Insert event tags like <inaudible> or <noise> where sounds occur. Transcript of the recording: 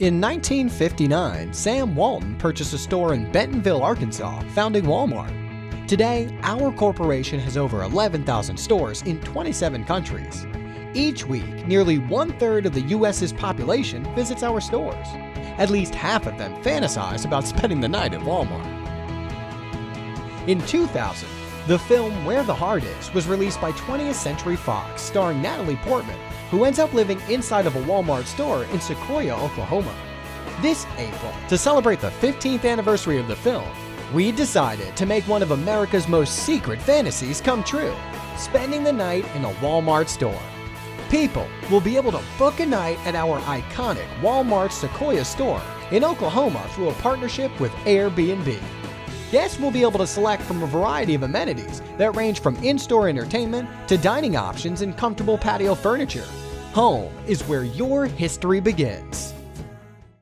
In 1959, Sam Walton purchased a store in Bentonville, Arkansas, founding Walmart. Today, our corporation has over 11,000 stores in 27 countries. Each week, nearly one third of the U.S.'s population visits our stores. At least half of them fantasize about <laughs> spending the night at Walmart. In 2000, the film Where the Heart Is was released by 20th Century Fox, starring Natalie Portman, who ends up living inside of a Walmart store in Sequoyah, Oklahoma. This April, to celebrate the 15th anniversary of the film, we decided to make one of America's most secret fantasies come true spending the night in a Walmart store. People will be able to book a night at our iconic Walmart Sequoyah store in Oklahoma through a partnership with Airbnb. Guests will be able to select from a variety of amenities that range from in store entertainment to dining options and comfortable patio furniture. Home is where your history begins.